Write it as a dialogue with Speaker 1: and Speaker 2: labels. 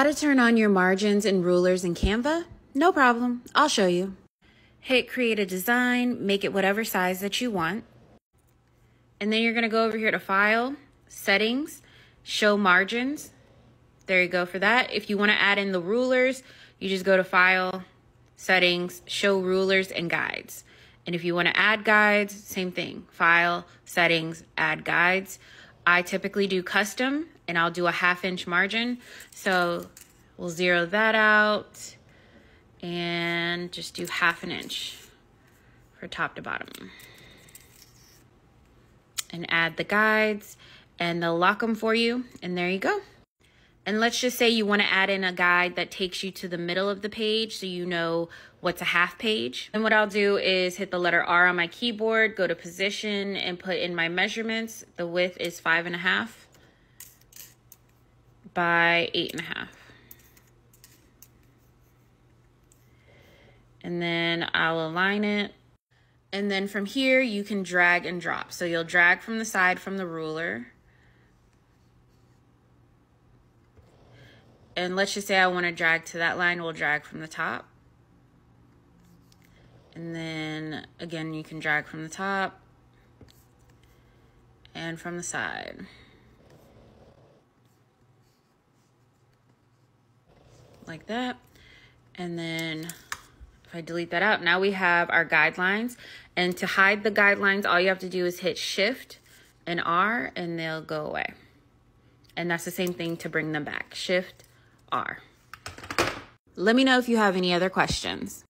Speaker 1: How to turn on your margins and rulers in Canva? No problem, I'll show you. Hit create a design, make it whatever size that you want. And then you're gonna go over here to file, settings, show margins. There you go for that. If you wanna add in the rulers, you just go to file, settings, show rulers and guides. And if you wanna add guides, same thing, file, settings, add guides. I typically do custom and I'll do a half inch margin. So we'll zero that out and just do half an inch for top to bottom. And add the guides and they'll lock them for you. And there you go. And let's just say you want to add in a guide that takes you to the middle of the page so you know what's a half page. And what I'll do is hit the letter R on my keyboard, go to position and put in my measurements. The width is five and a half by eight and a half. And then I'll align it. And then from here, you can drag and drop. So you'll drag from the side from the ruler. And let's just say I want to drag to that line, we'll drag from the top. And then again, you can drag from the top and from the side. Like that. And then if I delete that out, now we have our guidelines. And to hide the guidelines, all you have to do is hit shift and R and they'll go away. And that's the same thing to bring them back. Shift R. Let me know if you have any other questions.